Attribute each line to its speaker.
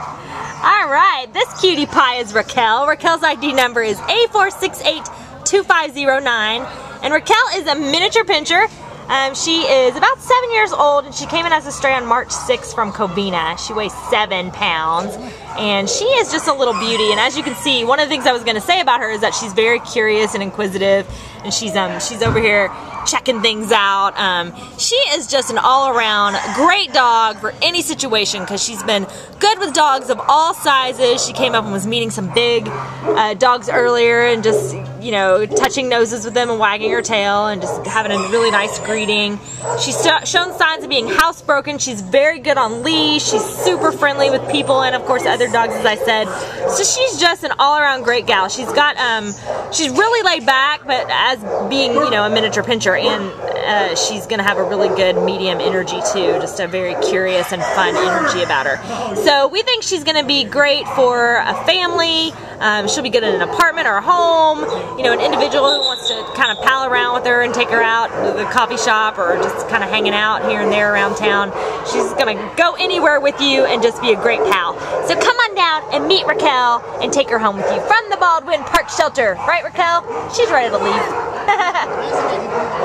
Speaker 1: All right, this cutie pie is Raquel. Raquel's ID number is A4682509. And Raquel is a miniature pinscher. Um, she is about seven years old and she came in as a stray on March 6th from Covina. She weighs seven pounds and she is just a little beauty. And as you can see, one of the things I was going to say about her is that she's very curious and inquisitive and she's um she's over here checking things out. Um, she is just an all-around great dog for any situation because she's been good with dogs of all sizes. She came up and was meeting some big uh, dogs earlier and just you know touching noses with them and wagging her tail and just having a really nice greeting. She's shown signs of being housebroken. She's very good on leash. She's super friendly with people and of course other dogs as I said. So she's just an all-around great gal. She's got um, she's really laid back but as being you know a miniature pinscher and uh, she's going to have a really good medium energy too, just a very curious and fun energy about her. So we think she's going to be great for a family. Um, she'll be good in an apartment or a home. You know, an individual who wants to kind of pal around with her and take her out to the coffee shop or just kind of hanging out here and there around town. She's going to go anywhere with you and just be a great pal. So come on down and meet Raquel and take her home with you from the Baldwin Park Shelter. Right, Raquel? She's ready to leave.